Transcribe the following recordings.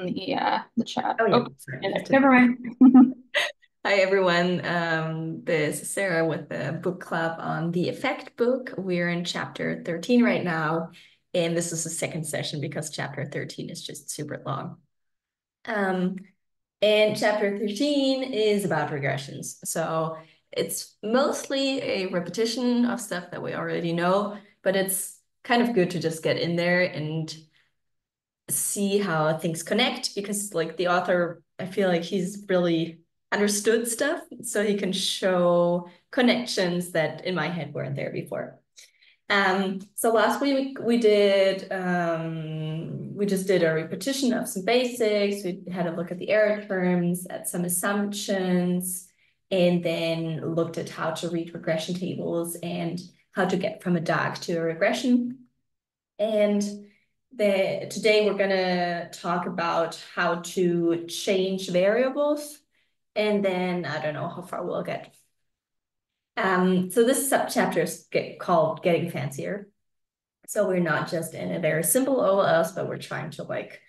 in the uh the chat. Oh, yeah. Oh, never mind. Hi everyone. Um, this is Sarah with the book club on the Effect book. We're in chapter 13 right now, and this is the second session because chapter 13 is just super long. Um, and chapter 13 is about regressions. So it's mostly a repetition of stuff that we already know, but it's kind of good to just get in there and see how things connect because like the author, I feel like he's really understood stuff so he can show connections that in my head weren't there before. Um, so last week we did, um, we just did a repetition of some basics. We had a look at the error terms, at some assumptions, and then looked at how to read regression tables and how to get from a DAG to a regression. And the, today we're gonna talk about how to change variables. And then I don't know how far we'll get. Um, so this subchapter is get called Getting Fancier. So we're not just in a very simple OLS, but we're trying to like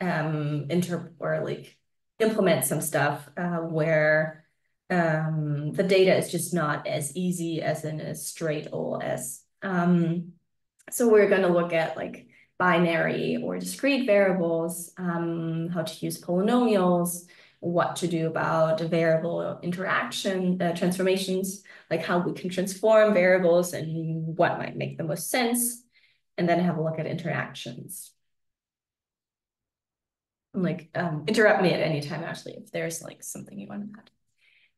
um, inter or like implement some stuff uh, where um, the data is just not as easy as in a straight OLS. Um, so we're going to look at like binary or discrete variables, um, how to use polynomials, what to do about variable interaction uh, transformations, like how we can transform variables and what might make the most sense, and then have a look at interactions. Like um, interrupt me at any time, actually, if there's like something you want to add.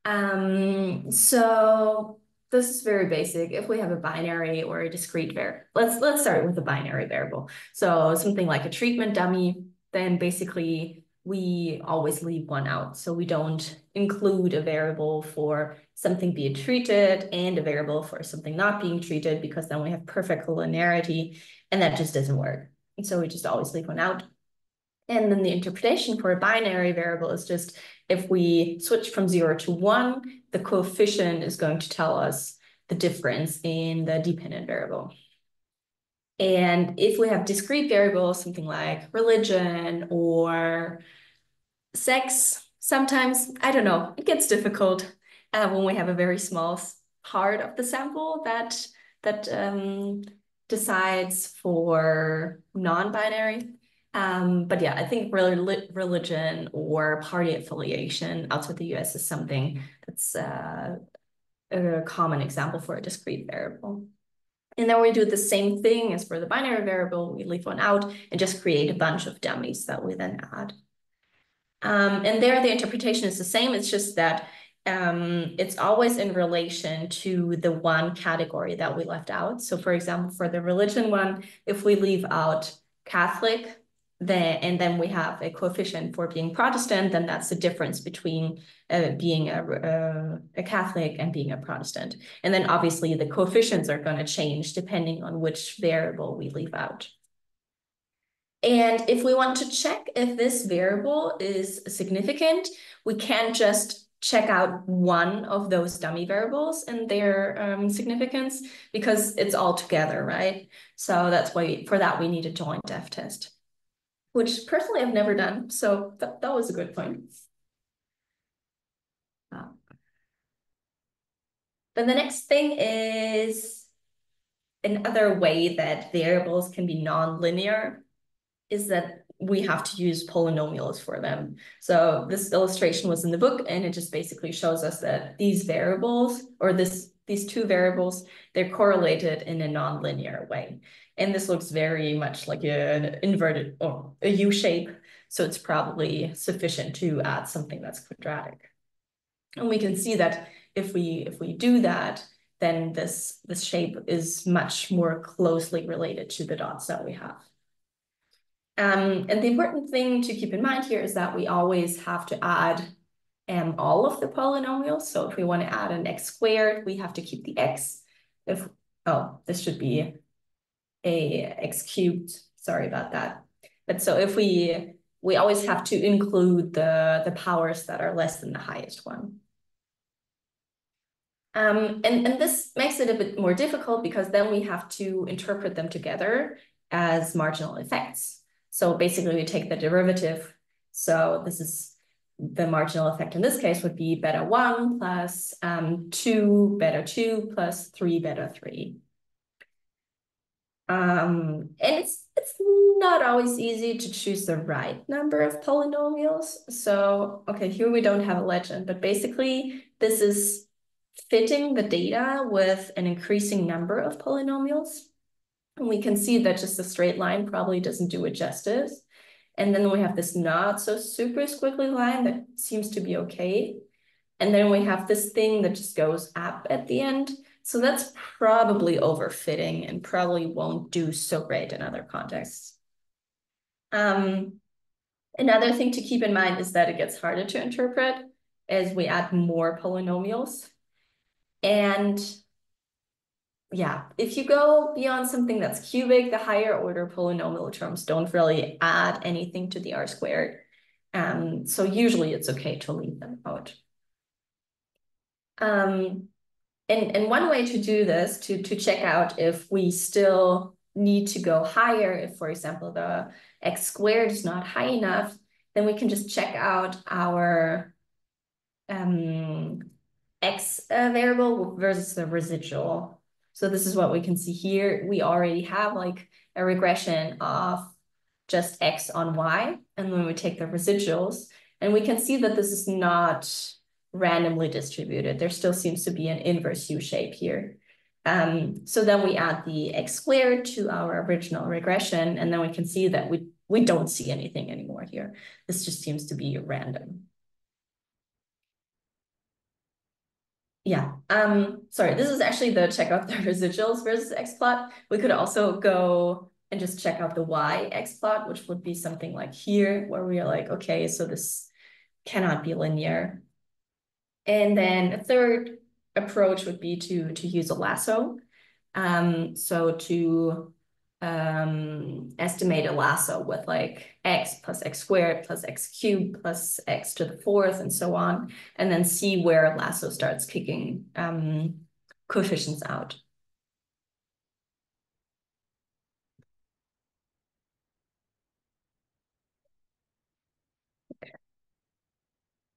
Um, so this is very basic. If we have a binary or a discrete variable, let's let's start with a binary variable. So something like a treatment dummy, then basically we always leave one out. So we don't include a variable for something being treated and a variable for something not being treated because then we have perfect linearity and that just doesn't work. And so we just always leave one out. And then the interpretation for a binary variable is just if we switch from zero to one, the coefficient is going to tell us the difference in the dependent variable. And if we have discrete variables, something like religion or sex, sometimes, I don't know, it gets difficult uh, when we have a very small part of the sample that, that um, decides for non-binary. Um, but yeah, I think religion or party affiliation outside the US is something that's uh, a common example for a discrete variable. And then we do the same thing as for the binary variable. We leave one out and just create a bunch of dummies that we then add. Um, and there the interpretation is the same. It's just that um, it's always in relation to the one category that we left out. So for example, for the religion one, if we leave out Catholic, then and then we have a coefficient for being Protestant, then that's the difference between uh, being a, a, a, Catholic and being a Protestant. And then obviously the coefficients are going to change depending on which variable we leave out. And if we want to check if this variable is significant, we can't just check out one of those dummy variables and their um, significance because it's all together, right? So that's why for that we need a joint F test which personally I've never done. So that, that was a good point. Uh, then the next thing is another way that variables can be nonlinear is that we have to use polynomials for them. So this illustration was in the book and it just basically shows us that these variables or this these two variables, they're correlated in a nonlinear way. And this looks very much like an inverted or a U shape. So it's probably sufficient to add something that's quadratic. And we can see that if we if we do that, then this, this shape is much more closely related to the dots that we have. Um, and the important thing to keep in mind here is that we always have to add um, all of the polynomials. So if we want to add an x squared, we have to keep the x. If Oh, this should be a x cubed. Sorry about that. But so if we, we always have to include the, the powers that are less than the highest one. Um, and, and this makes it a bit more difficult because then we have to interpret them together as marginal effects. So basically we take the derivative So this is the marginal effect in this case would be beta one plus um, two beta two plus three beta three. Um, and it's it's not always easy to choose the right number of polynomials. So, okay, here we don't have a legend, but basically this is fitting the data with an increasing number of polynomials. And we can see that just a straight line probably doesn't do it justice. And then we have this not so super squiggly line that seems to be okay. And then we have this thing that just goes up at the end. So that's probably overfitting and probably won't do so great in other contexts. Um, another thing to keep in mind is that it gets harder to interpret as we add more polynomials. And yeah, if you go beyond something that's cubic, the higher order polynomial terms don't really add anything to the R squared. Um, so usually it's okay to leave them out. Um, and, and one way to do this, to, to check out if we still need to go higher, if, for example, the x squared is not high enough, then we can just check out our um, x uh, variable versus the residual. So this is what we can see here. We already have like a regression of just x on y. And when we take the residuals, and we can see that this is not randomly distributed. There still seems to be an inverse U shape here. Um, so then we add the x squared to our original regression, and then we can see that we, we don't see anything anymore here. This just seems to be random. Yeah, um, sorry, this is actually the check out the residuals versus x plot. We could also go and just check out the y x plot, which would be something like here, where we are like, okay, so this cannot be linear. And then a third approach would be to, to use a lasso. Um, so to um, estimate a lasso with like x plus x squared plus x cubed plus x to the fourth and so on, and then see where a lasso starts kicking um, coefficients out.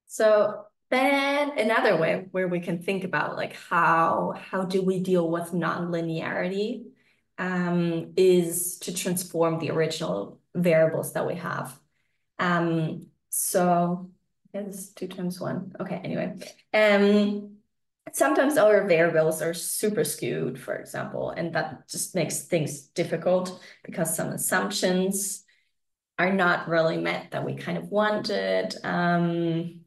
So then another way where we can think about like how how do we deal with nonlinearity um, is to transform the original variables that we have. Um, so is two times one. Okay, anyway. Um, sometimes our variables are super skewed, for example, and that just makes things difficult because some assumptions are not really met that we kind of wanted. Um,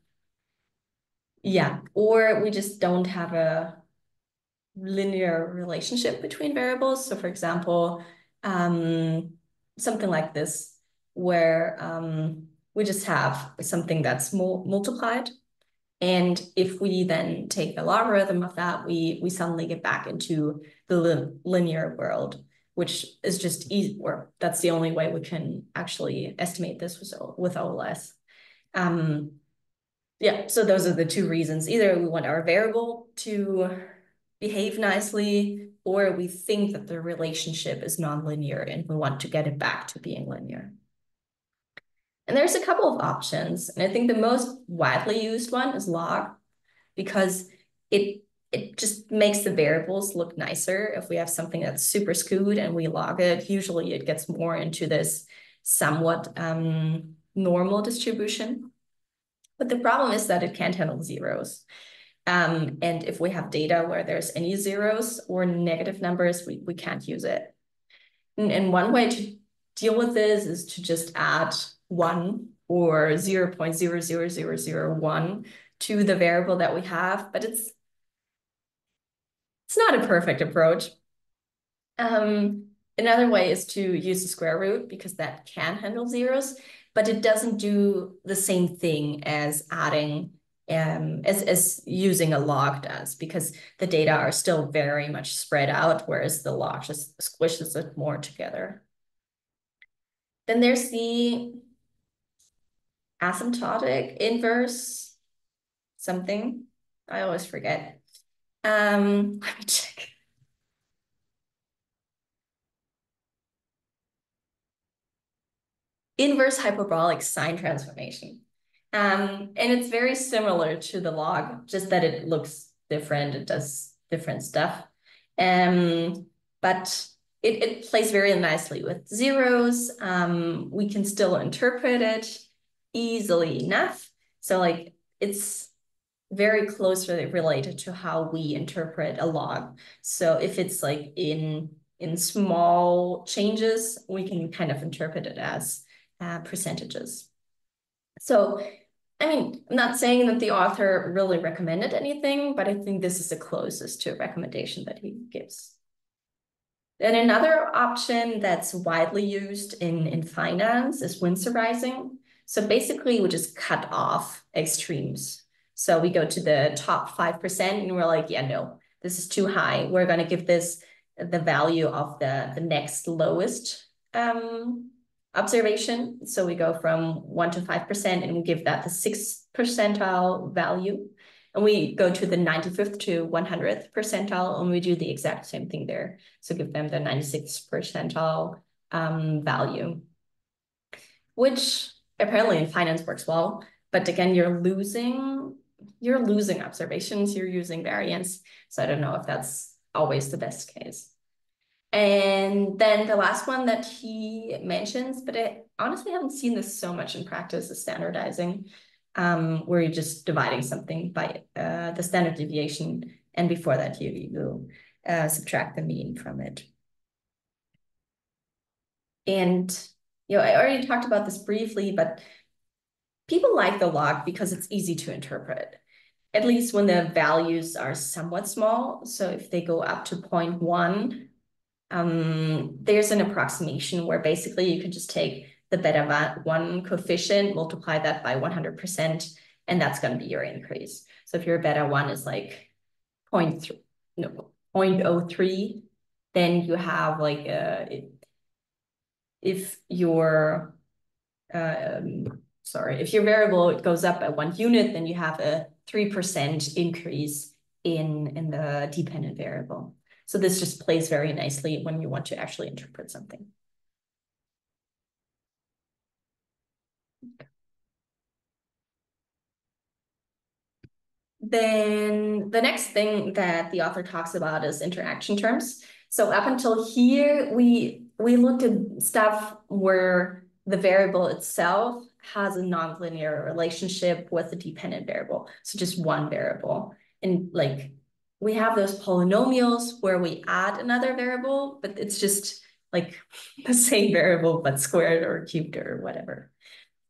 yeah, or we just don't have a linear relationship between variables. So for example, um, something like this, where um, we just have something that's mul multiplied. And if we then take the logarithm of that, we, we suddenly get back into the li linear world, which is just easy, or that's the only way we can actually estimate this with, with OLS. Um, yeah, so those are the two reasons. Either we want our variable to behave nicely, or we think that the relationship is nonlinear and we want to get it back to being linear. And there's a couple of options. And I think the most widely used one is log because it it just makes the variables look nicer. If we have something that's super skewed and we log it, usually it gets more into this somewhat um, normal distribution. But the problem is that it can't handle zeros. Um, and if we have data where there's any zeros or negative numbers, we, we can't use it. And, and one way to deal with this is to just add one or 0 0.00001 to the variable that we have, but it's it's not a perfect approach. Um, another way is to use the square root because that can handle zeros but it doesn't do the same thing as adding um, as, as using a log does because the data are still very much spread out, whereas the log just squishes it more together. Then there's the asymptotic inverse something. I always forget. Um, let me check. Inverse hyperbolic sine transformation. Um, and it's very similar to the log, just that it looks different. It does different stuff. Um, but it, it plays very nicely with zeros. Um, we can still interpret it easily enough. So like it's very closely related to how we interpret a log. So if it's like in in small changes, we can kind of interpret it as uh, percentages. So, I mean, I'm not saying that the author really recommended anything, but I think this is the closest to a recommendation that he gives. Then another option that's widely used in, in finance is Winsorizing. So basically we just cut off extremes. So we go to the top 5% and we're like, yeah, no, this is too high. We're going to give this the value of the, the next lowest um, observation. So we go from 1 to 5% and we give that the 6th percentile value. And we go to the 95th to 100th percentile and we do the exact same thing there. So give them the 96th percentile um, value, which apparently in finance works well. But again, you're losing you're losing observations, you're using variance. So I don't know if that's always the best case. And then the last one that he mentions, but I honestly haven't seen this so much in practice, is standardizing, um, where you're just dividing something by uh, the standard deviation. And before that, you, you uh, subtract the mean from it. And, you know, I already talked about this briefly, but people like the log because it's easy to interpret at least when the values are somewhat small. So if they go up to 0.1, um, there's an approximation where basically you can just take the beta one coefficient, multiply that by 100%, and that's going to be your increase. So if your beta one is like 0.3, no, 0.03, then you have like a, uh, if your, um, sorry, if your variable goes up by one unit, then you have a 3% increase in, in the dependent variable. So this just plays very nicely when you want to actually interpret something. Then the next thing that the author talks about is interaction terms. So up until here, we we looked at stuff where the variable itself has a nonlinear relationship with the dependent variable. So just one variable. And like we have those polynomials where we add another variable, but it's just like the same variable, but squared or cubed or whatever.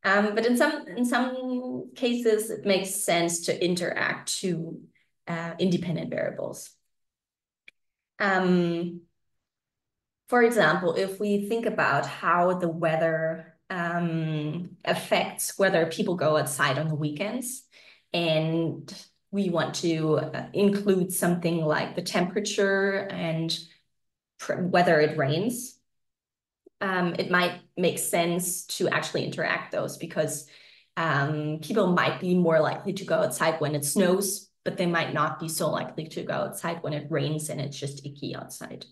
Um, but in some in some cases, it makes sense to interact two uh, independent variables. Um, for example, if we think about how the weather um, affects whether people go outside on the weekends, and we want to uh, include something like the temperature and whether it rains, um, it might make sense to actually interact those because um, people might be more likely to go outside when it snows, but they might not be so likely to go outside when it rains and it's just icky outside.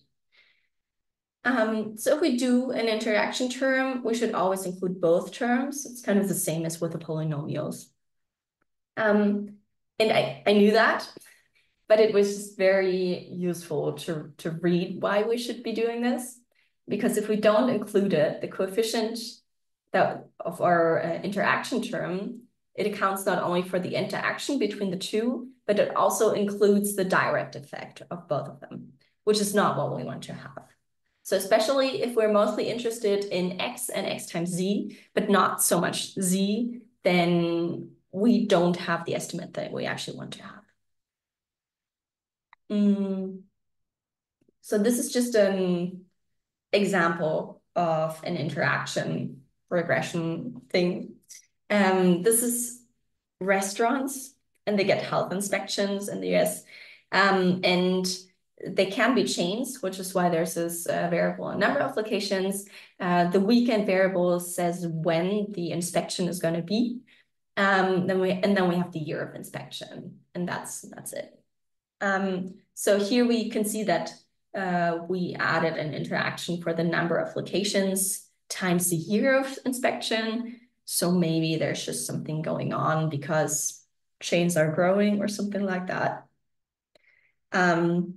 Um, so if we do an interaction term, we should always include both terms. It's kind of the same as with the polynomials. Um, and I, I knew that, but it was just very useful to, to read why we should be doing this. Because if we don't include it, the coefficient that of our uh, interaction term, it accounts not only for the interaction between the two, but it also includes the direct effect of both of them, which is not what we want to have. So especially if we're mostly interested in x and x times z, but not so much z, then we don't have the estimate that we actually want to have. Mm. So this is just an example of an interaction regression thing. Um, this is restaurants and they get health inspections in the US. Um, and they can be chains, which is why there's this uh, variable number of locations. Uh, the weekend variable says when the inspection is going to be. Um, then we and then we have the year of inspection, and that's that's it. Um, so here we can see that uh, we added an interaction for the number of locations times the year of inspection. So maybe there's just something going on because chains are growing or something like that. Um,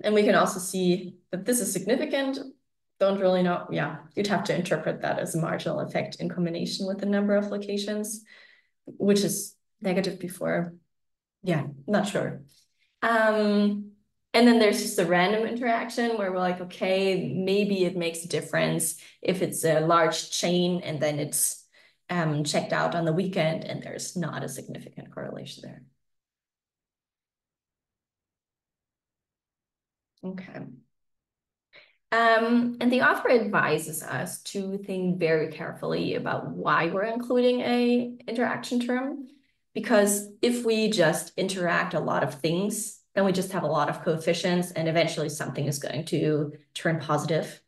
and we can also see that this is significant. Don't really know. Yeah, you'd have to interpret that as a marginal effect in combination with the number of locations, which is negative before. Yeah, not sure. Um, and then there's just a random interaction where we're like, okay, maybe it makes a difference if it's a large chain and then it's um, checked out on the weekend and there's not a significant correlation there. Okay. Um, and the author advises us to think very carefully about why we're including a interaction term, because if we just interact a lot of things, then we just have a lot of coefficients and eventually something is going to turn positive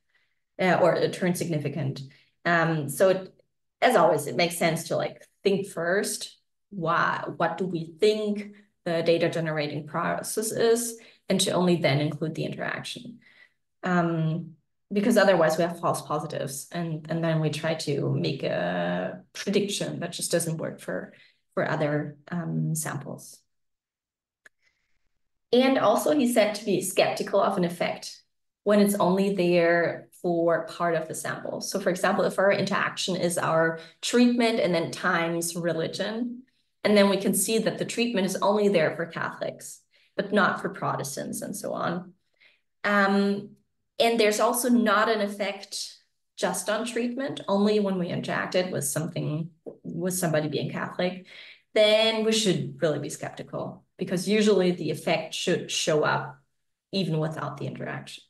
uh, or turn significant. Um, so it, as always, it makes sense to like think first, why, what do we think the data generating process is, and to only then include the interaction. Um, because otherwise we have false positives and, and then we try to make a prediction that just doesn't work for, for other um, samples. And also he said to be skeptical of an effect when it's only there for part of the sample. So for example, if our interaction is our treatment and then times religion, and then we can see that the treatment is only there for Catholics, but not for Protestants and so on. Um, and there's also not an effect just on treatment, only when we interacted with something, with somebody being Catholic, then we should really be skeptical because usually the effect should show up even without the interaction.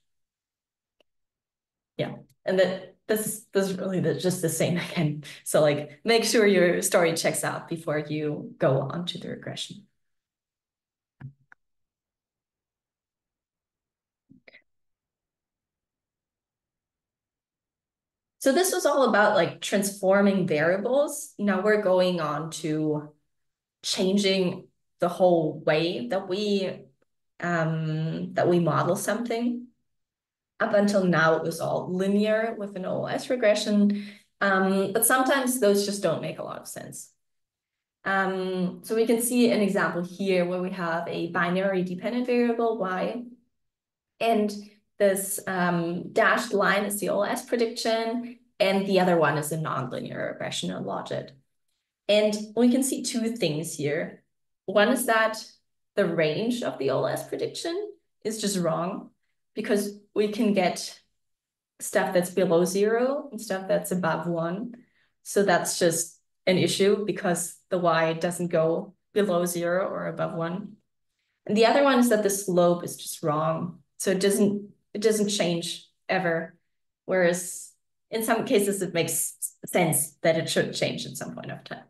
Yeah, and that this, this is really the, just the same again. So like make sure your story checks out before you go on to the regression. So this was all about like transforming variables. Now we're going on to changing the whole way that we um, that we model something. Up until now, it was all linear with an OLS regression, um, but sometimes those just don't make a lot of sense. Um, so we can see an example here where we have a binary dependent variable y, and this um, dashed line is the OLS prediction, and the other one is a nonlinear regression of logit. And we can see two things here. One is that the range of the OLS prediction is just wrong because we can get stuff that's below zero and stuff that's above one. So that's just an issue because the y doesn't go below zero or above one. And the other one is that the slope is just wrong. So it doesn't it doesn't change ever. Whereas in some cases, it makes sense that it should change at some point of time.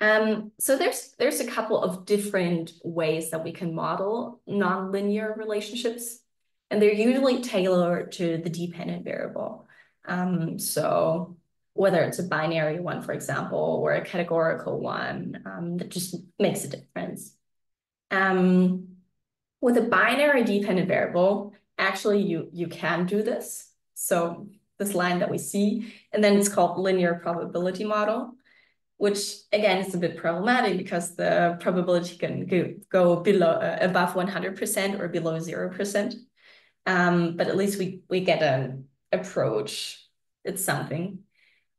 Um, so there's there's a couple of different ways that we can model nonlinear relationships, and they're usually tailored to the dependent variable. Um, so whether it's a binary one, for example, or a categorical one, um, that just makes a difference. Um, with a binary dependent variable, actually you, you can do this. So this line that we see, and then it's called linear probability model, which again is a bit problematic because the probability can go, below uh, above 100% or below 0%. Um, but at least we, we get an approach. It's something.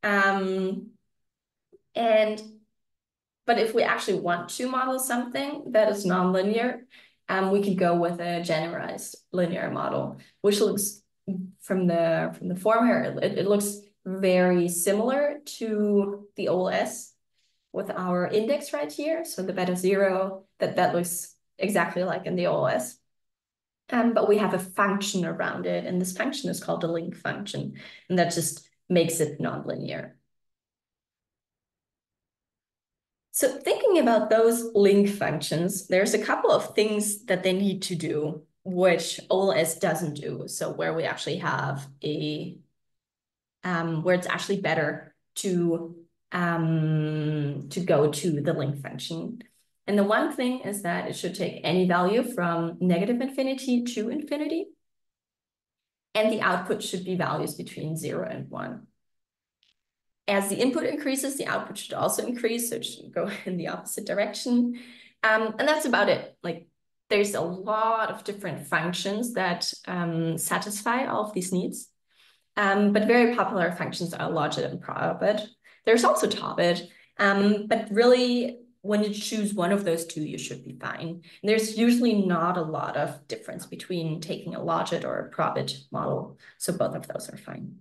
Um, and but if we actually want to model something that is nonlinear, um, we could go with a generalized linear model, which looks from the from the form here, it, it looks very similar to the OLS with our index right here. So the beta zero, that, that looks exactly like in the OLS. Um, but we have a function around it, and this function is called the link function, and that just makes it nonlinear. So thinking about those link functions, there's a couple of things that they need to do, which OLS doesn't do. So where we actually have a, um, where it's actually better to, um, to go to the link function. And the one thing is that it should take any value from negative infinity to infinity. and the output should be values between zero and one. As the input increases, the output should also increase, so it should go in the opposite direction. Um, and that's about it. Like there's a lot of different functions that um, satisfy all of these needs. Um, but very popular functions are logit and probit. There's also tobit, um, but really when you choose one of those two, you should be fine. And there's usually not a lot of difference between taking a logit or a probit model. So both of those are fine.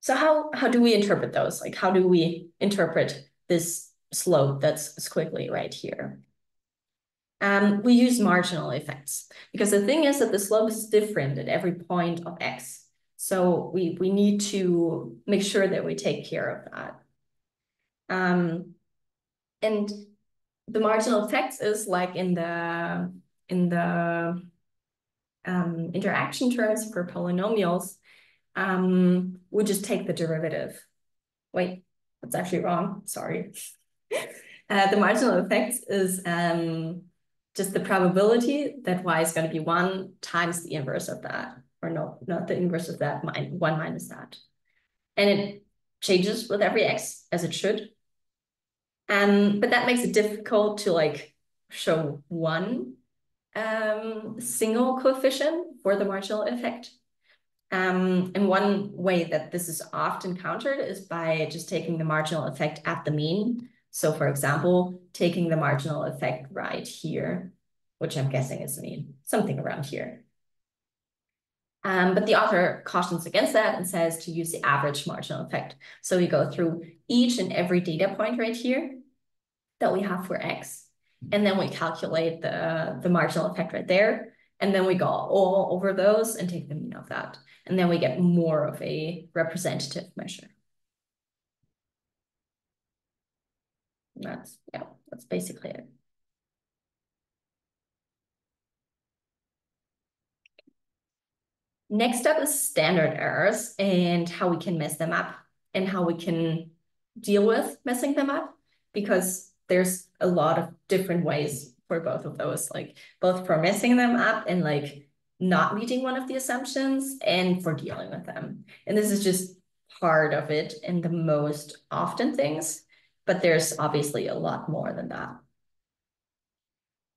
So how, how do we interpret those? Like, how do we interpret this slope that's squiggly right here? Um, we use marginal effects because the thing is that the slope is different at every point of x. So we, we need to make sure that we take care of that. Um, and the marginal effects is like in the in the um, interaction terms for polynomials, um, we just take the derivative. Wait, that's actually wrong. Sorry. uh, the marginal effect is um, just the probability that y is going to be 1 times the inverse of that. Or no, not the inverse of that, 1 minus that. And it changes with every x, as it should. Um, but that makes it difficult to like show one um, single coefficient for the marginal effect. Um, and one way that this is often countered is by just taking the marginal effect at the mean. So for example, taking the marginal effect right here, which I'm guessing is mean, something around here. Um, but the author cautions against that and says to use the average marginal effect. So we go through each and every data point right here that we have for X. And then we calculate the, the marginal effect right there. And then we go all over those and take the mean of that. And then we get more of a representative measure. that's, yeah, that's basically it. Next up is standard errors and how we can mess them up and how we can deal with messing them up because there's a lot of different ways for both of those, like both for them up and like not meeting one of the assumptions and for dealing with them. And this is just part of it and the most often things, but there's obviously a lot more than that.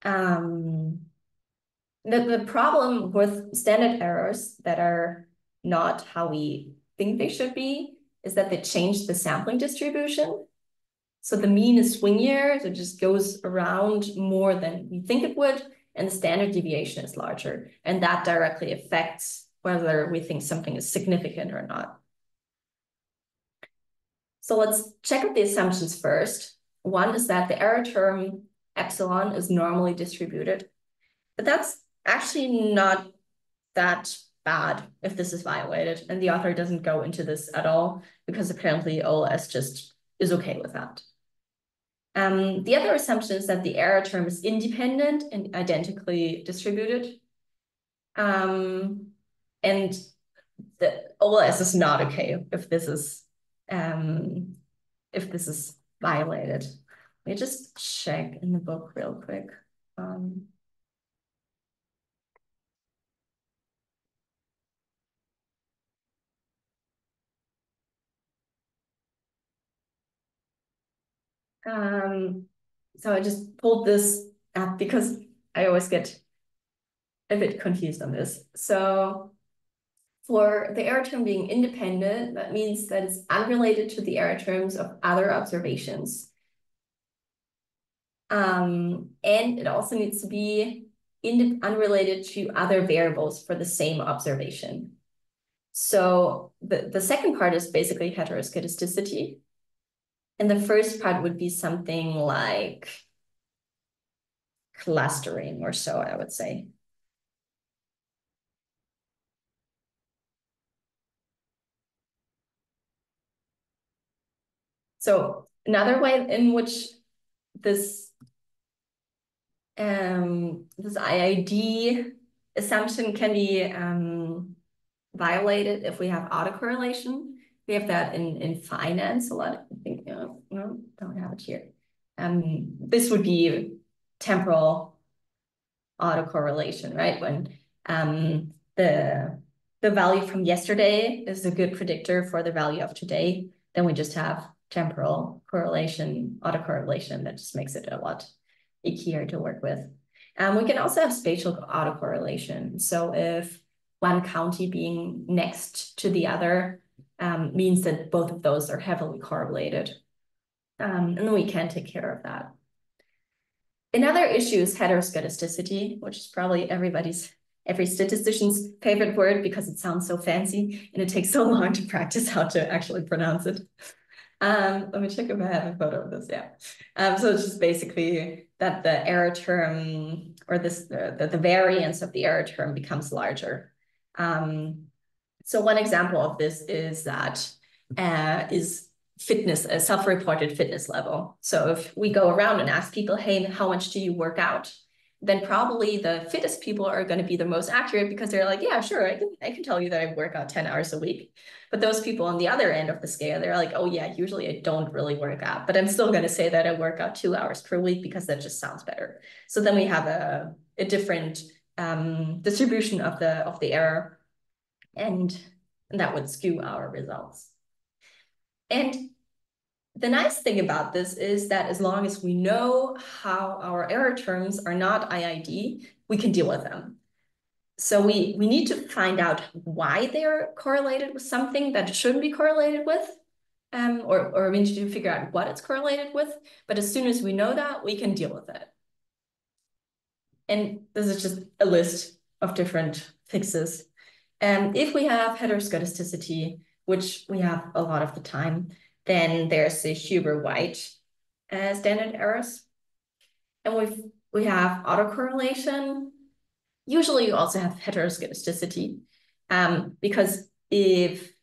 Um, the, the problem with standard errors that are not how we think they should be is that they change the sampling distribution. So the mean is swingier, so it just goes around more than we think it would, and the standard deviation is larger. And that directly affects whether we think something is significant or not. So let's check out the assumptions first. One is that the error term epsilon is normally distributed, but that's actually not that bad if this is violated. And the author doesn't go into this at all because apparently OLS just is okay with that. Um, the other assumption is that the error term is independent and identically distributed. Um, and the OLS is not okay if this is um, if this is violated. Let me just check in the book real quick. Um, Um, so I just pulled this up because I always get a bit confused on this. So for the error term being independent, that means that it's unrelated to the error terms of other observations. Um, and it also needs to be unrelated to other variables for the same observation. So the, the second part is basically heteroscedasticity. And the first part would be something like clustering or so, I would say. So another way in which this um, this IID assumption can be um, violated if we have autocorrelation we have that in, in finance a lot. I think, uh, no, don't have it here. Um, this would be temporal autocorrelation, right? When um, the, the value from yesterday is a good predictor for the value of today, then we just have temporal correlation, autocorrelation that just makes it a lot easier to work with. Um, we can also have spatial autocorrelation. So if one county being next to the other um, means that both of those are heavily correlated. Um, and we can take care of that. Another issue is heteroscedasticity, which is probably everybody's, every statistician's favorite word because it sounds so fancy and it takes so long to practice how to actually pronounce it. Um, let me check if I have a photo of this. Yeah. Um, so it's just basically that the error term or this the, the variance of the error term becomes larger. Um, so one example of this is that uh, is fitness, a self-reported fitness level. So if we go around and ask people, hey, how much do you work out? then probably the fittest people are going to be the most accurate because they're like, yeah, sure, I can, I can tell you that I work out 10 hours a week. But those people on the other end of the scale, they're like, oh yeah, usually I don't really work out, but I'm still going to say that I work out two hours per week because that just sounds better. So then we have a, a different um, distribution of the, of the error and, that would skew our results. And the nice thing about this is that as long as we know how our error terms are not IID, we can deal with them. So we, we need to find out why they're correlated with something that shouldn't be correlated with, um, or, or we need to figure out what it's correlated with. But as soon as we know that, we can deal with it. And this is just a list of different fixes. And if we have heteroscedasticity, which we have a lot of the time, then there's the Huber-White uh, standard errors. And we we have autocorrelation. Usually you also have heteroscedasticity um, because if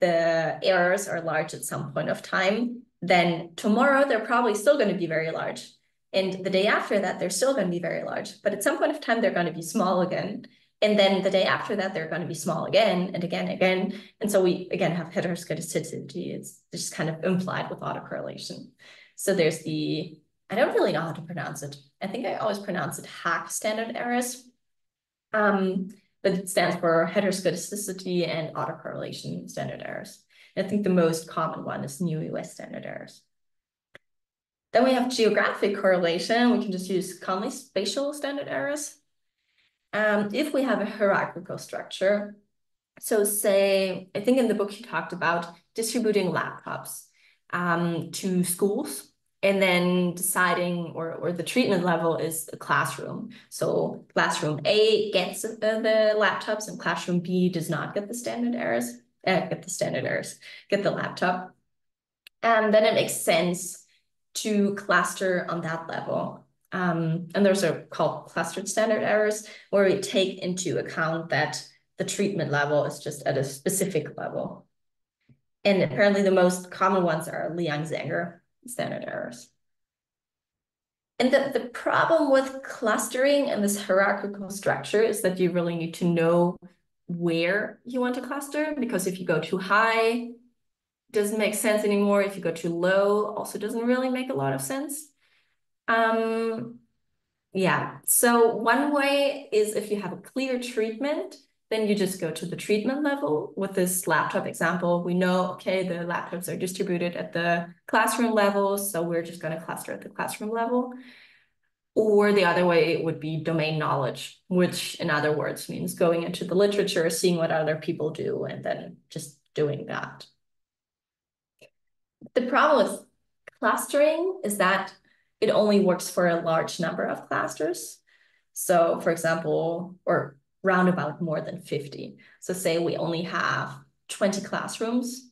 the errors are large at some point of time, then tomorrow they're probably still going to be very large. And the day after that, they're still going to be very large. But at some point of time, they're going to be small again. And then the day after that, they're going to be small again and again and again. And so we, again, have heteroscedasticity. It's just kind of implied with autocorrelation. So there's the, I don't really know how to pronounce it. I think I always pronounce it HAC standard errors. Um, but it stands for heteroscedasticity and autocorrelation standard errors. And I think the most common one is new US standard errors. Then we have geographic correlation. We can just use Conley spatial standard errors. Um, if we have a hierarchical structure, so say, I think in the book you talked about distributing laptops um, to schools and then deciding or, or the treatment level is a classroom. So classroom A gets the, the laptops and classroom B does not get the standard errors, uh, get the standard errors, get the laptop. And then it makes sense to cluster on that level. Um, and those are called clustered standard errors, where we take into account that the treatment level is just at a specific level. And apparently the most common ones are Liang-Zeger standard errors. And the, the problem with clustering and this hierarchical structure is that you really need to know where you want to cluster, because if you go too high, doesn't make sense anymore. If you go too low, also doesn't really make a lot of sense. Um, yeah, so one way is if you have a clear treatment, then you just go to the treatment level. With this laptop example, we know, okay, the laptops are distributed at the classroom level, so we're just going to cluster at the classroom level. Or the other way would be domain knowledge, which in other words means going into the literature, seeing what other people do, and then just doing that. The problem with clustering is that it only works for a large number of clusters. So for example, or roundabout more than 50. So say we only have 20 classrooms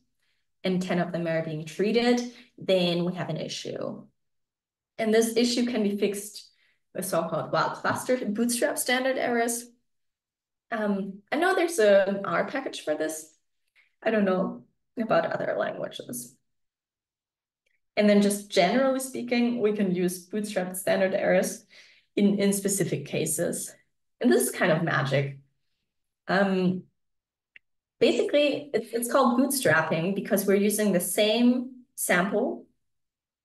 and 10 of them are being treated, then we have an issue. And this issue can be fixed with so-called wild cluster bootstrap standard errors. Um, I know there's an R package for this. I don't know about other languages. And then just generally speaking, we can use bootstrap standard errors in, in specific cases. And this is kind of magic. Um, basically, it, it's called bootstrapping because we're using the same sample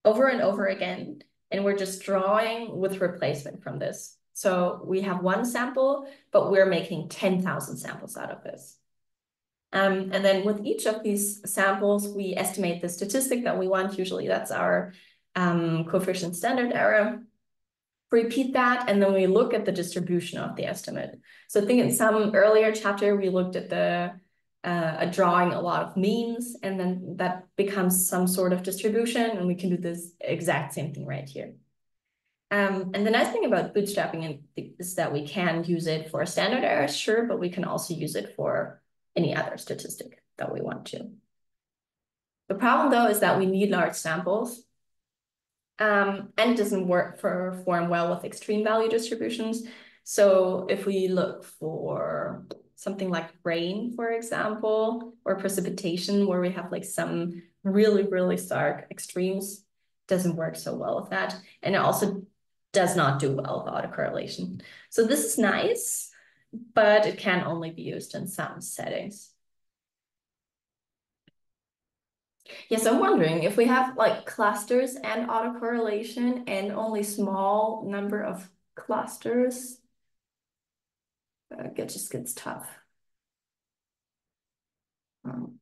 over and over again, and we're just drawing with replacement from this. So we have one sample, but we're making 10,000 samples out of this. Um, and then with each of these samples, we estimate the statistic that we want. Usually that's our um, coefficient standard error. Repeat that, and then we look at the distribution of the estimate. So I think in some earlier chapter, we looked at the uh, drawing a lot of means, and then that becomes some sort of distribution, and we can do this exact same thing right here. Um, and the nice thing about bootstrapping is that we can use it for standard errors, sure, but we can also use it for any other statistic that we want to. The problem though is that we need large samples um, and it doesn't work for form well with extreme value distributions. So if we look for something like rain, for example, or precipitation, where we have like some really, really stark extremes, doesn't work so well with that. And it also does not do well with autocorrelation. So this is nice, but it can only be used in some settings. Yes, I'm wondering if we have like clusters and autocorrelation and only small number of clusters, uh, it just gets tough. Um,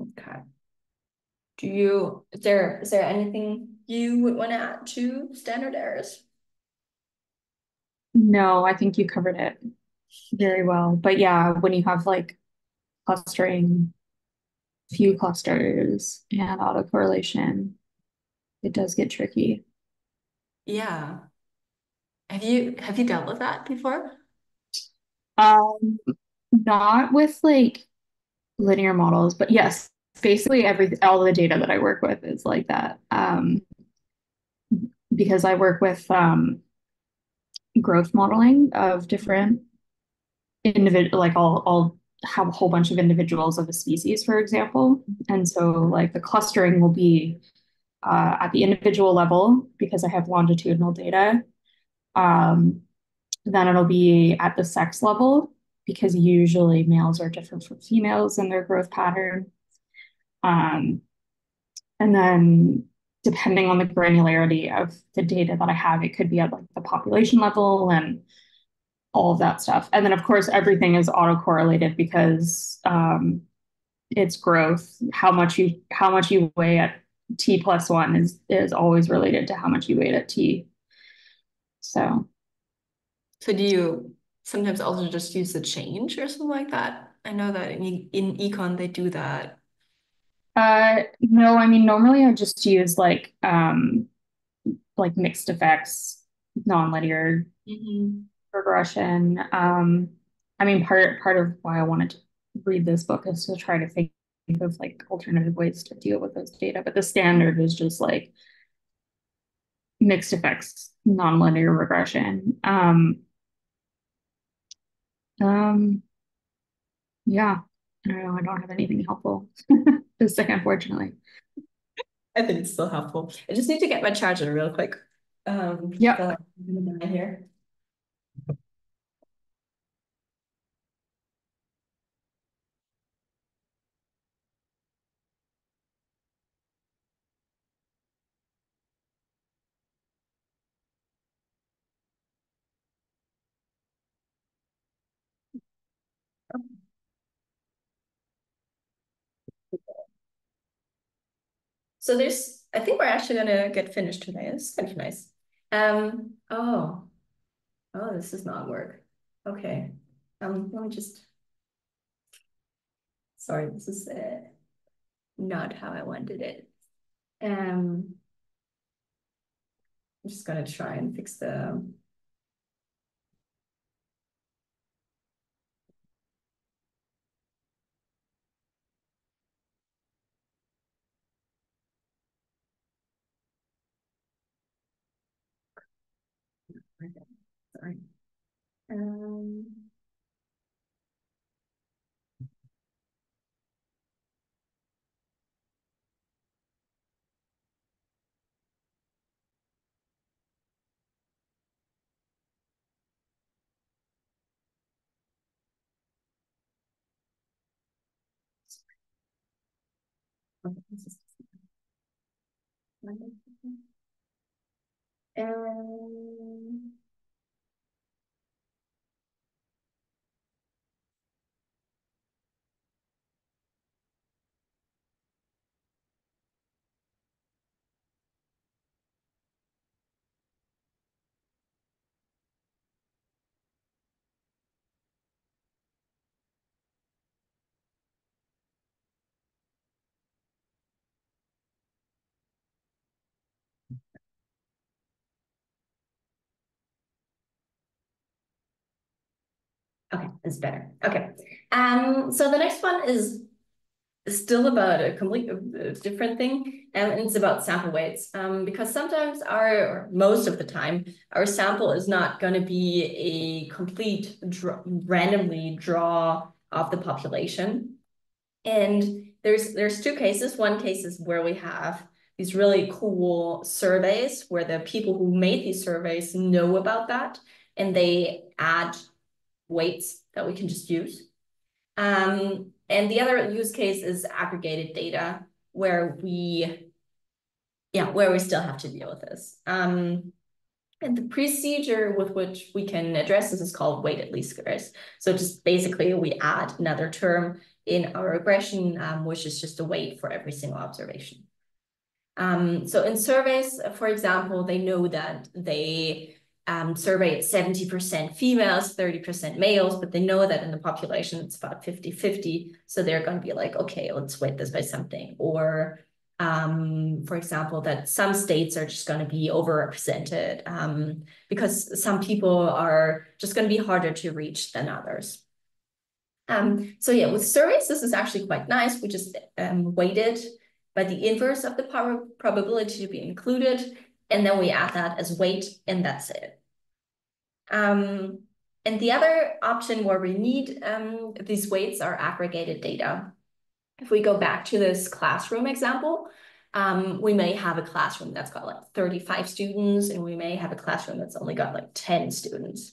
okay. Do you, is there, is there anything you would want to add to standard errors? No, I think you covered it very well. But yeah, when you have like clustering, few clusters, and autocorrelation, it does get tricky. Yeah. Have you have you dealt with that before? Um, not with like linear models, but yes, basically every all the data that I work with is like that. Um, because I work with um, growth modeling of different individual, like I'll, I'll have a whole bunch of individuals of a species, for example. And so like the clustering will be uh, at the individual level because I have longitudinal data. Um, then it'll be at the sex level because usually males are different from females in their growth pattern. Um, and then depending on the granularity of the data that I have, it could be at like the population level and all of that stuff. And then of course everything is autocorrelated because um, it's growth. How much you how much you weigh at t plus one is is always related to how much you weigh at t. So. So do you sometimes also just use the change or something like that? I know that in in econ they do that. Uh, no, I mean normally I just use like um like mixed effects, nonlinear mm -hmm. regression. Um, I mean part part of why I wanted to read this book is to try to think of like alternative ways to deal with those data, but the standard is just like mixed effects, nonlinear regression. Um, um, yeah, I don't know. I don't have anything helpful. Just like, unfortunately. I think it's still helpful. I just need to get my charger real quick. Um, yeah. Here. So there's, I think we're actually gonna get finished today. It's kind of nice. Um, oh, oh, this does not work. Okay. Um, let me just, sorry, this is uh, not how I wanted it. Um, I'm just gonna try and fix the Um, Um, Okay, it's better. Okay. Um, so the next one is still about a complete different thing, and it's about sample weights. Um, because sometimes our, or most of the time, our sample is not going to be a complete draw, randomly draw of the population. And there's there's two cases. One case is where we have these really cool surveys where the people who made these surveys know about that and they add weights that we can just use. Um, and the other use case is aggregated data where we, yeah, where we still have to deal with this. Um, and the procedure with which we can address this is called weighted least squares. So just basically we add another term in our regression, um, which is just a weight for every single observation. Um, so in surveys, for example, they know that they um, surveyed 70% females, 30% males, but they know that in the population it's about 50-50. So they're going to be like, okay, let's weight this by something. Or, um, for example, that some states are just going to be overrepresented um, because some people are just going to be harder to reach than others. Um, so yeah, with surveys, this is actually quite nice. We just um, weighted by the inverse of the probability to be included. And then we add that as weight, and that's it. Um, and the other option where we need um, these weights are aggregated data. If we go back to this classroom example, um, we may have a classroom that's got like 35 students, and we may have a classroom that's only got like 10 students.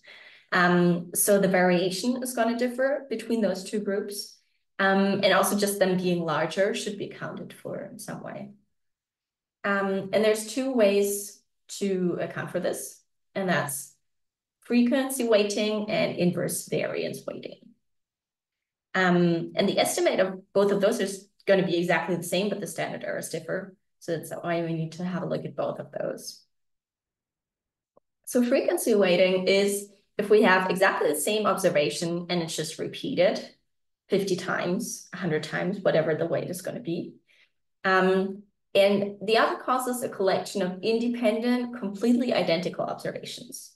Um, so the variation is going to differ between those two groups. Um, and also just them being larger should be accounted for in some way. Um, and there's two ways to account for this, and that's frequency weighting and inverse variance weighting. Um, and the estimate of both of those is going to be exactly the same, but the standard errors differ. So that's why we need to have a look at both of those. So frequency weighting is if we have exactly the same observation and it's just repeated 50 times, 100 times, whatever the weight is going to be. Um, and the other causes a collection of independent, completely identical observations.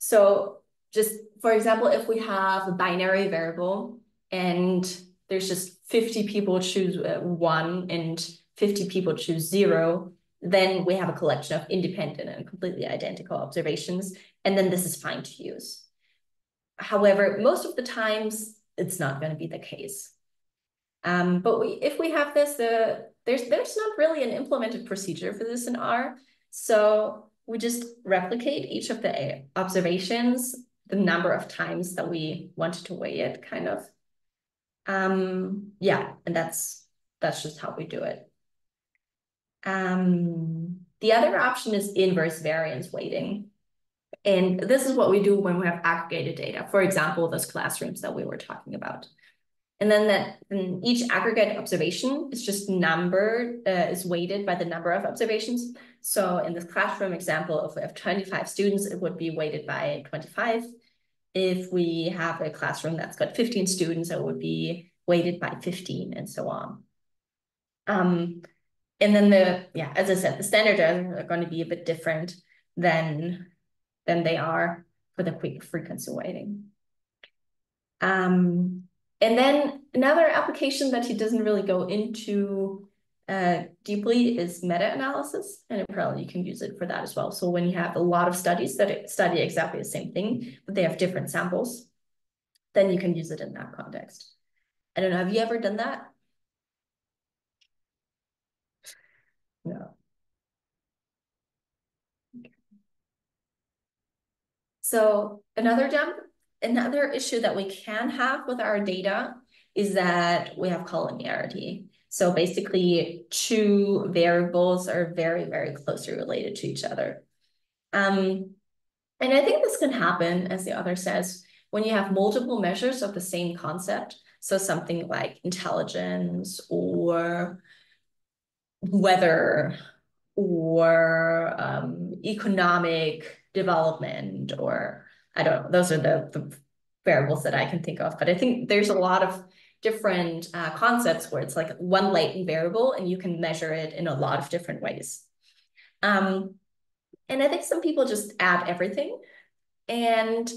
So just for example, if we have a binary variable and there's just 50 people choose uh, one and 50 people choose zero, then we have a collection of independent and completely identical observations. And then this is fine to use. However, most of the times it's not going to be the case. Um, but we, if we have this, uh, there's, there's not really an implemented procedure for this in R. So we just replicate each of the observations, the number of times that we wanted to weigh it, kind of. Um, yeah, and that's that's just how we do it. Um, the other option is inverse variance weighting. And this is what we do when we have aggregated data. For example, those classrooms that we were talking about. And then that each aggregate observation is just numbered, uh, is weighted by the number of observations. So in this classroom example, if we have 25 students, it would be weighted by 25. If we have a classroom that's got 15 students, it would be weighted by 15 and so on. Um, and then the, yeah, as I said, the standard are going to be a bit different than, than they are for the quick frequency weighting. Um, and then another application that he doesn't really go into uh, deeply is meta-analysis, and apparently you can use it for that as well. So when you have a lot of studies that study exactly the same thing, but they have different samples, then you can use it in that context. I don't know, have you ever done that? No. So another jump another issue that we can have with our data is that we have collinearity. So basically two variables are very, very closely related to each other. Um, and I think this can happen, as the author says, when you have multiple measures of the same concept. So something like intelligence or weather or um, economic development or I don't know. Those are the, the variables that I can think of. But I think there's a lot of different uh, concepts where it's like one latent variable and you can measure it in a lot of different ways. Um, and I think some people just add everything and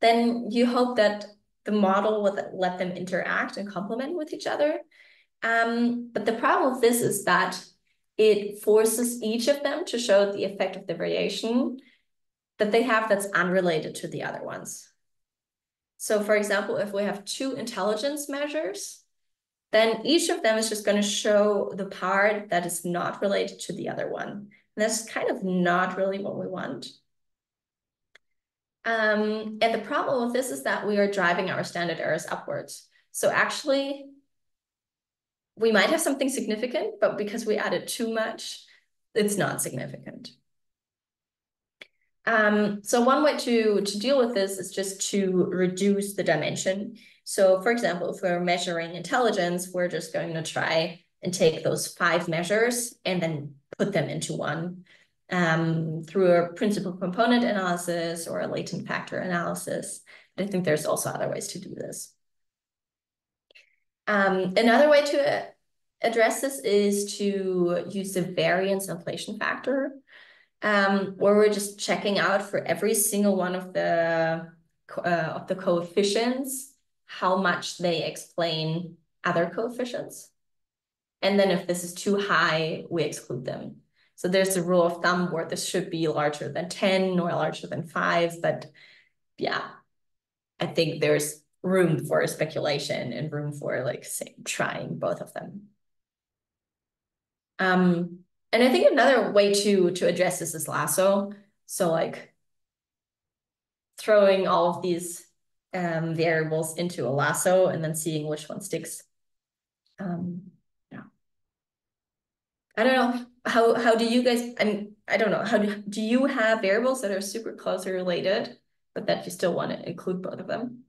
then you hope that the model will let them interact and complement with each other. Um, but the problem with this is that it forces each of them to show the effect of the variation that they have that's unrelated to the other ones. So for example, if we have two intelligence measures, then each of them is just going to show the part that is not related to the other one. And that's kind of not really what we want. Um, and the problem with this is that we are driving our standard errors upwards. So actually, we might have something significant, but because we added too much, it's not significant. Um, so one way to, to deal with this is just to reduce the dimension. So for example, if we're measuring intelligence, we're just going to try and take those five measures and then put them into one um, through a principal component analysis or a latent factor analysis. But I think there's also other ways to do this. Um, another way to address this is to use the variance inflation factor um, where we're just checking out for every single one of the uh, of the coefficients how much they explain other coefficients. And then if this is too high, we exclude them. So there's a rule of thumb where this should be larger than 10 or larger than 5. But yeah, I think there's room for speculation and room for like say, trying both of them. Um, and I think another way to to address this is lasso. So like throwing all of these um, variables into a lasso and then seeing which one sticks. Um, yeah. I don't know how how do you guys? I mean, I don't know how do do you have variables that are super closely related, but that you still want to include both of them?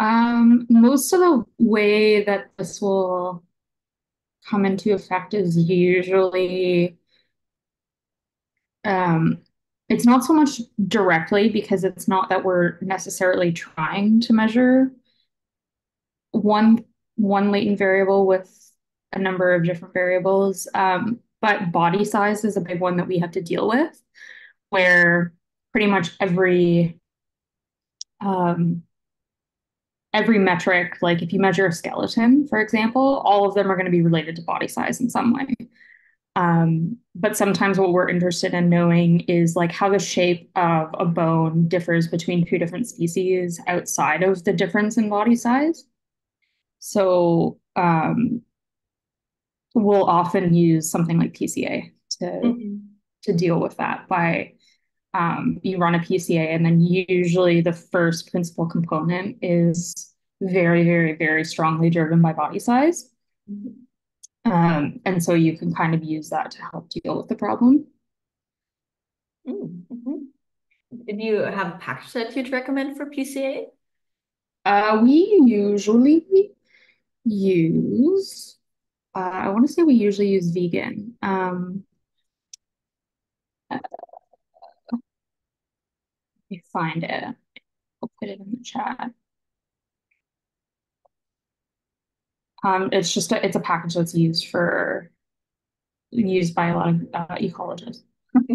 Um, most of the way that this will come into effect is usually um, it's not so much directly because it's not that we're necessarily trying to measure one one latent variable with a number of different variables. Um, but body size is a big one that we have to deal with, where pretty much every um, every metric, like if you measure a skeleton, for example, all of them are going to be related to body size in some way. Um, but sometimes what we're interested in knowing is like how the shape of a bone differs between two different species outside of the difference in body size. So um, we'll often use something like PCA to mm-hmm. to deal with that by um, you run a PCA, and then usually the first principal component is very, very, very strongly driven by body size. Um, and so you can kind of use that to help deal with the problem. Mm-hmm. Do you have a package that you'd recommend for PCA? Uh, we usually use, uh, I want to say we usually use vegan. Um, uh, me find it. I'll put it in the chat. Um, it's just a, it's a package that's used for used by a lot of uh, ecologists.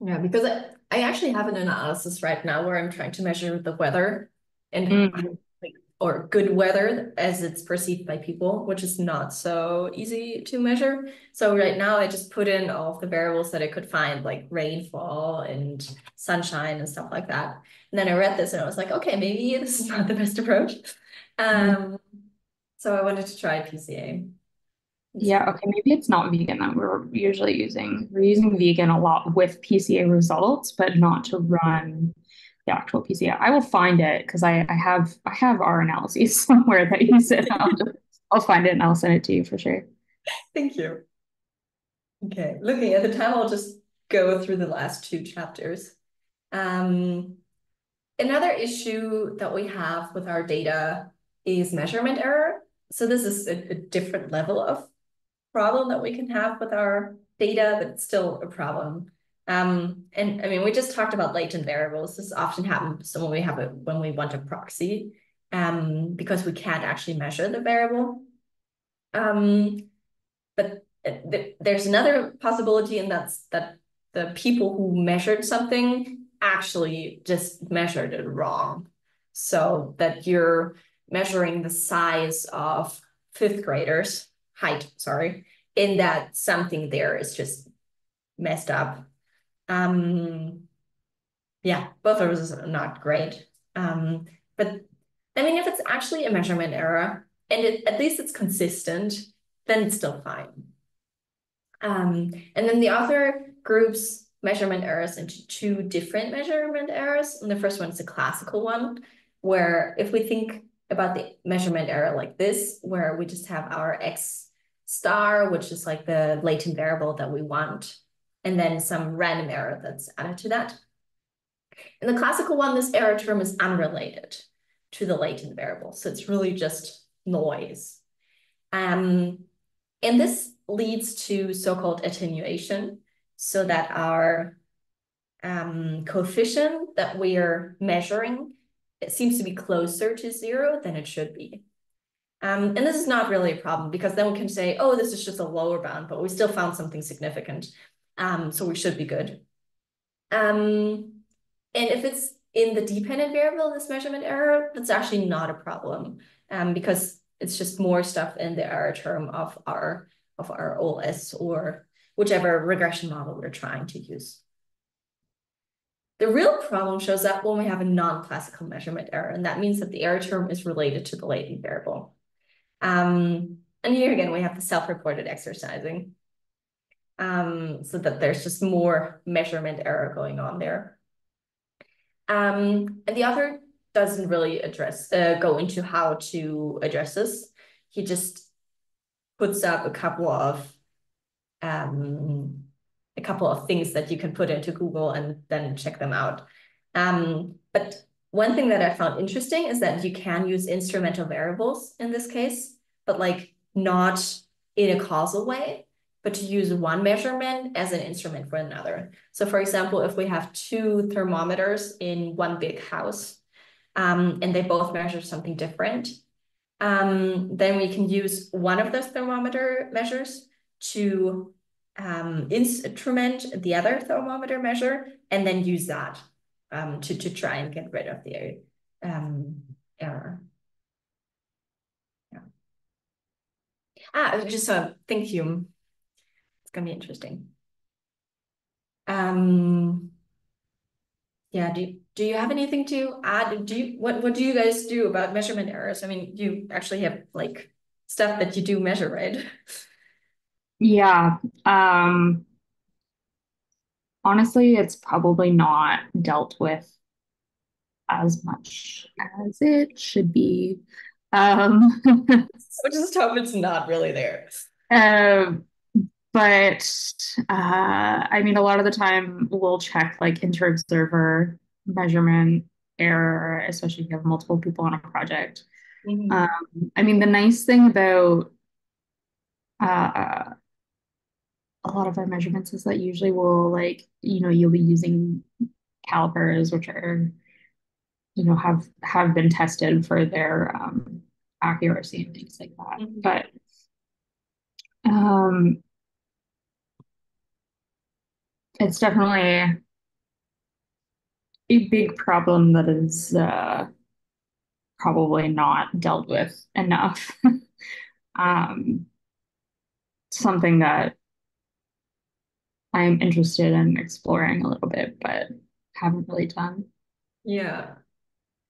yeah, because I, I actually have an analysis right now where I'm trying to measure the weather and mm or good weather as it's perceived by people, which is not so easy to measure. So right now I just put in all of the variables that I could find, like rainfall and sunshine and stuff like that. And then I read this and I was like, okay, maybe this is not the best approach. Mm-hmm. Um, so I wanted to try PCA. Yeah, okay, maybe it's not vegan that we're usually using. We're using vegan a lot with PCA results, but not to run the actual PCA. I will find it because I, I have I have our analyses somewhere that you said. I'll, I'll find it and I'll send it to you for sure. Thank you. Okay, looking at the time, I'll just go through the last two chapters. Um, another issue that we have with our data is measurement error. So this is a, a different level of problem that we can have with our data, but it's still a problem. Um, and I mean, we just talked about latent variables. This often happens when we have it when we want a proxy, um, because we can't actually measure the variable. Um, but th there's another possibility, and that's that the people who measured something actually just measured it wrong. So that you're measuring the size of fifth graders, height, sorry, in that something there is just messed up. Um, yeah, both of those are not great. Um, but I mean, if it's actually a measurement error and it, at least it's consistent, then it's still fine. Um, and then the author groups measurement errors into two different measurement errors. And the first one is a classical one, where if we think about the measurement error like this, where we just have our x star, which is like the latent variable that we want, and then some random error that's added to that. In the classical one, this error term is unrelated to the latent variable. So it's really just noise. Um, and this leads to so-called attenuation, so that our um, coefficient that we are measuring, it seems to be closer to zero than it should be. Um, and this is not really a problem because then we can say, oh, this is just a lower bound, but we still found something significant. Um, so we should be good. Um, and if it's in the dependent variable, this measurement error, that's actually not a problem um, because it's just more stuff in the error term of our of our OLS or whichever regression model we're trying to use. The real problem shows up when we have a non-classical measurement error, and that means that the error term is related to the latent variable. Um, and here again, we have the self-reported exercising. Um, so that there's just more measurement error going on there. Um, and the author doesn't really address, uh, go into how to address this. He just puts up a couple of um, a couple of things that you can put into Google and then check them out. Um, but one thing that I found interesting is that you can use instrumental variables in this case, but like not in a causal way, but to use one measurement as an instrument for another. So for example, if we have two thermometers in one big house, um, and they both measure something different, um, then we can use one of those thermometer measures to um, instrument the other thermometer measure and then use that um, to, to try and get rid of the um, error. Yeah. Ah, just a thank you. It's gonna be interesting. Um, yeah, do, do you have anything to add? Do you, what, what do you guys do about measurement errors? I mean, you actually have like stuff that you do measure, right? Yeah. Um, honestly, it's probably not dealt with as much as it should be. Um, hope it's not really there. Uh, but uh, I mean, a lot of the time we'll check like inter-observer measurement error, especially if you have multiple people on a project. Mm-hmm. Um, I mean, the nice thing about uh, a lot of our measurements is that usually we'll like, you know, you'll be using calipers, which are, you know, have have been tested for their um, accuracy and things like that. Mm-hmm. But um, it's definitely a big problem that is uh, probably not dealt with enough. um, something that I'm interested in exploring a little bit, but haven't really done. Yeah,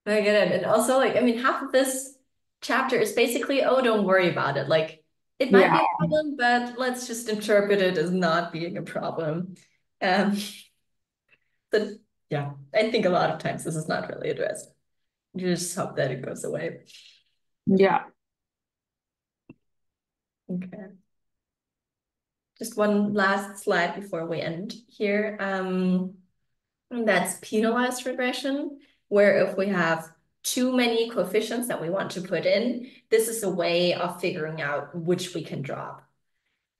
I get it. And also, like, I mean, half of this chapter is basically, oh, don't worry about it. Like, it might yeah. be a problem, but let's just interpret it as not being a problem. Um, but yeah, I think a lot of times this is not really addressed. You just hope that it goes away. Yeah. Okay. just one last slide before we end here. Um, that's penalized regression, where if we have too many coefficients that we want to put in, this is a way of figuring out which we can drop.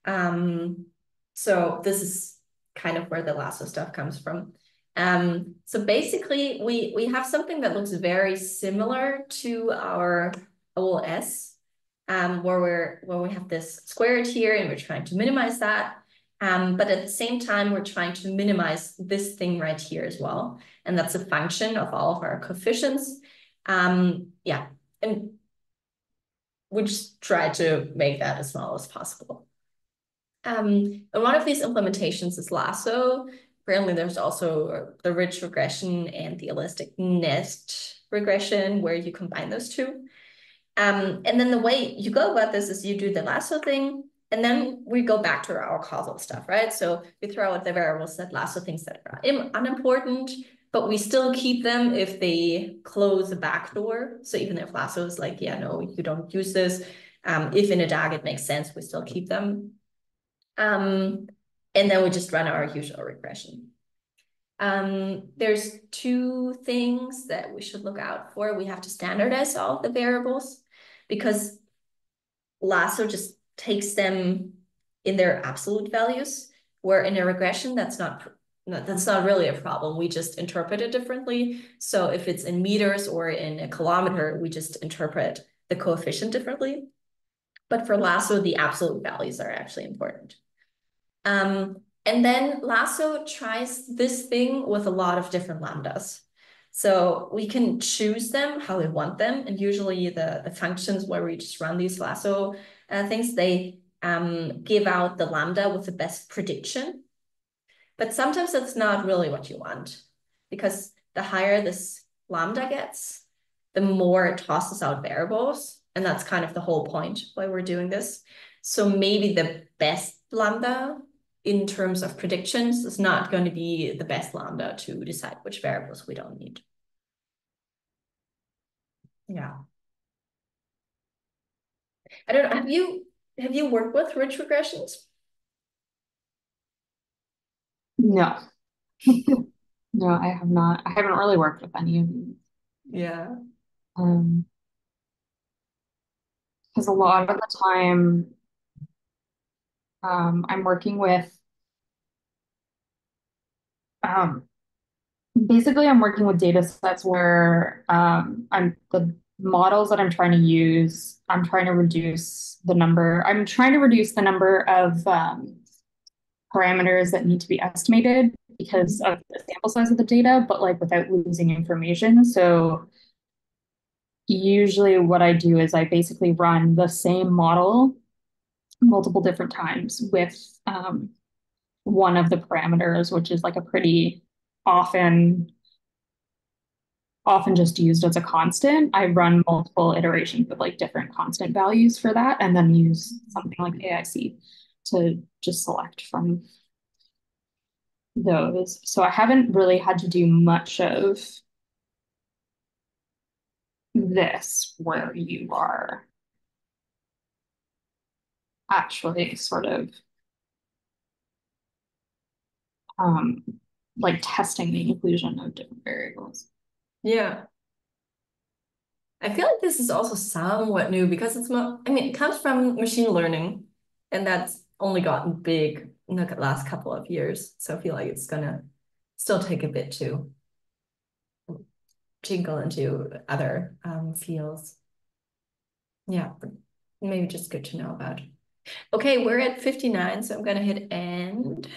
Um, so this is kind of where the lasso stuff comes from. Um, so basically, we, we have something that looks very similar to our OLS, um, where we're where we have this squared here, and we're trying to minimize that. Um, but at the same time, we're trying to minimize this thing right here as well. And that's a function of all of our coefficients. Um, yeah, and we just try to make that as small as possible. Um, and one of these implementations is Lasso. Apparently, there's also the ridge regression and the elastic net regression where you combine those two. Um, and then the way you go about this is you do the lasso thing, and then we go back to our causal stuff, right? So we throw out the variables that lasso things that are unimportant, but we still keep them if they close the back door. So even if lasso is like, yeah, no, you don't use this. Um, if in a DAG it makes sense, we still keep them. Um, and then we just run our usual regression. Um, there's two things that we should look out for. We have to standardize all the variables because Lasso just takes them in their absolute values, where in a regression, that's not that's not really a problem. We just interpret it differently. So if it's in meters or in a kilometer, we just interpret the coefficient differently. But for Lasso, the absolute values are actually important. Um, and then Lasso tries this thing with a lot of different lambdas. So we can choose them how we want them. And usually the, the functions where we just run these Lasso uh, things, they um, give out the lambda with the best prediction. But sometimes that's not really what you want because the higher this lambda gets, the more it tosses out variables. And that's kind of the whole point why we're doing this. So maybe the best lambda in terms of predictions is not going to be the best lambda to decide which variables we don't need. Yeah. I don't know. Have you have you worked with ridge regressions? No. no, I have not. I haven't really worked with any of these. Yeah. Um, because a lot of the time um, I'm working with um, basically I'm working with data sets where um, I'm the models that I'm trying to use, I'm trying to reduce the number, I'm trying to reduce the number of um, parameters that need to be estimated because of the sample size of the data, but like without losing information. So usually what I do is I basically run the same model multiple different times with um, one of the parameters, which is like a pretty often often just used as a constant. I run multiple iterations with like different constant values for that, and then use something like AIC to just select from those. So I haven't really had to do much of this where you are actually sort of um, like testing the inclusion of different variables. Yeah. I feel like this is also somewhat new because it's more, I mean, it comes from machine learning and that's only gotten big in the last couple of years. So I feel like it's gonna still take a bit to jingle into other um, fields. Yeah, maybe just good to know about. Okay, we're at 59, so I'm gonna hit end.